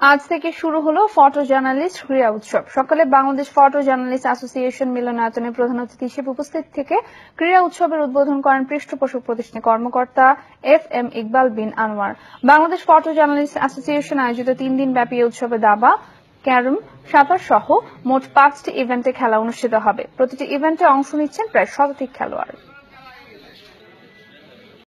আজ থেকে শুরু হলো ফটো জার্নালিস্ট ক্রীড়া উৎসব। সকালে বাংলাদেশ ফটো জার্নালিস্ট অ্যাসোসিয়েশন মিলনায়তনে প্রধান অতিথি হিসেবে উপস্থিত থেকে ক্রীড়া উৎসবের উদ্বোধন করেন পৃষ্ঠপোষক প্রতিষ্ঠানের কর্মকর্তা F M Iqbal bin Anwar. Bangladesh photo journalist association আয়োজিত তিন দিন ব্যাপী উৎসবে দাবা, ক্যারম, সাঁতার সহ মোট পাঁচটি ইভেন্টে খেলা অনুষ্ঠিত হবে। প্রতিটি ইভেন্টে অংশ নিচ্ছেন প্রায় শতাধিক খেলোয়াড়।